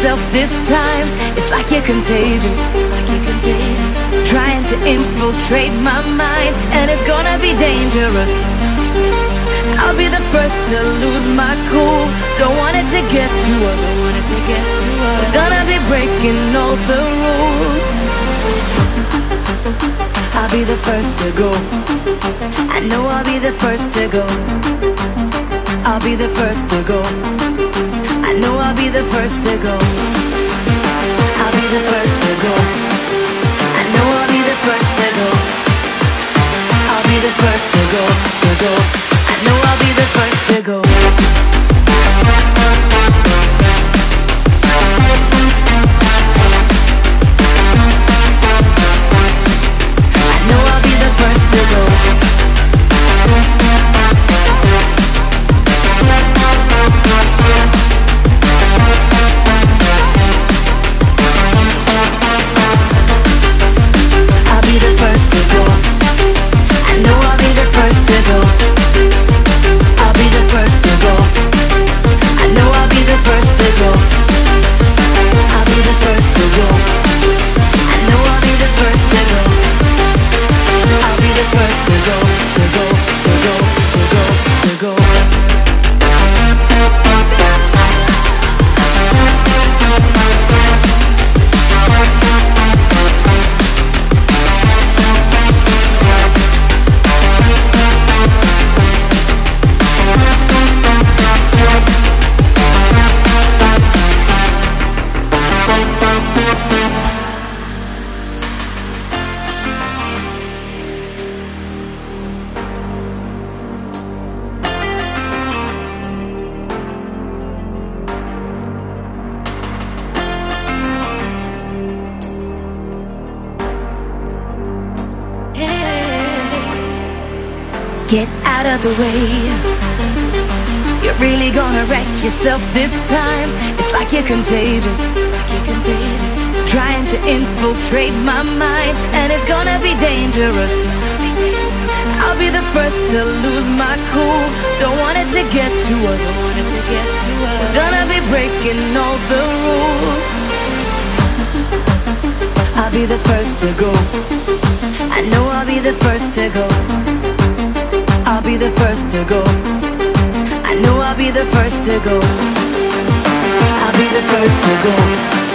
yourself this time. It's like you're contagious. Like you're contagious. Trying to infiltrate my mind, and it's gonna be dangerous. I'll be the first to lose my cool. Don't want it to get to us. We're gonna be breaking all the rules. I'll be the first to go. I know I'll be the first to go. I'll be the first to go. I know I'll be the first to go. I'll be the first Get out of the way. You're really gonna wreck yourself this time. It's like you're contagious. Trying to infiltrate my mind, and it's gonna be dangerous. I'll be the first to lose my cool. Don't want it to get to us. Don't want it to get to us. We're gonna be breaking all the rules. I'll be the first to go. I know I'll be the first to go. The first to go. I know I'll be the first to go. I'll be the first to go.